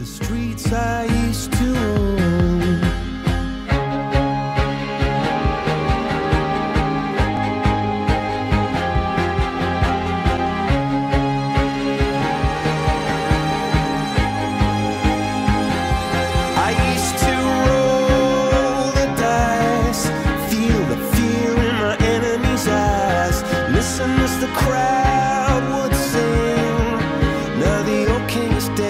the streets I used to own. I used to roll the dice, feel the fear in my enemy's eyes, listen as the crowd would sing. Now the old king is dead.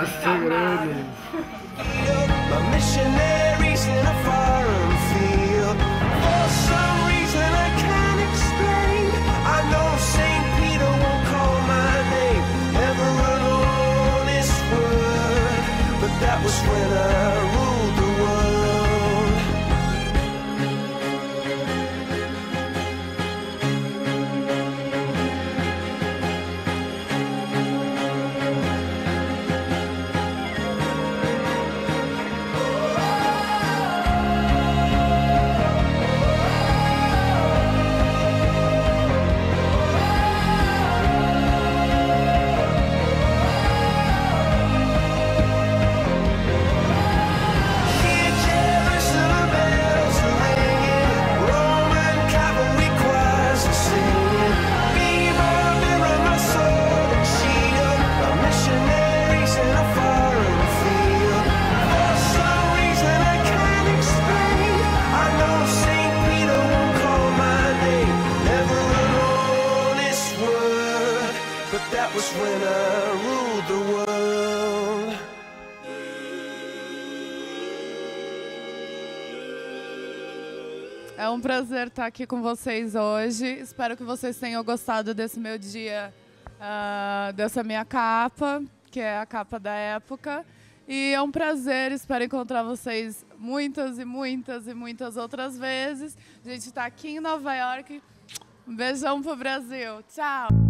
Let's it out. My missionaries in a foreign field. For some reason I can't explain. I know St. Peter won't call my name ever alone word. But that was when I. É um prazer estar aqui com vocês hoje. Espero que vocês tenham gostado desse meu dia, uh, dessa minha capa, que é a capa da época. E é um prazer, espero encontrar vocês muitas e muitas e muitas outras vezes. A gente está aqui em Nova York. Um beijão pro Brasil. Tchau!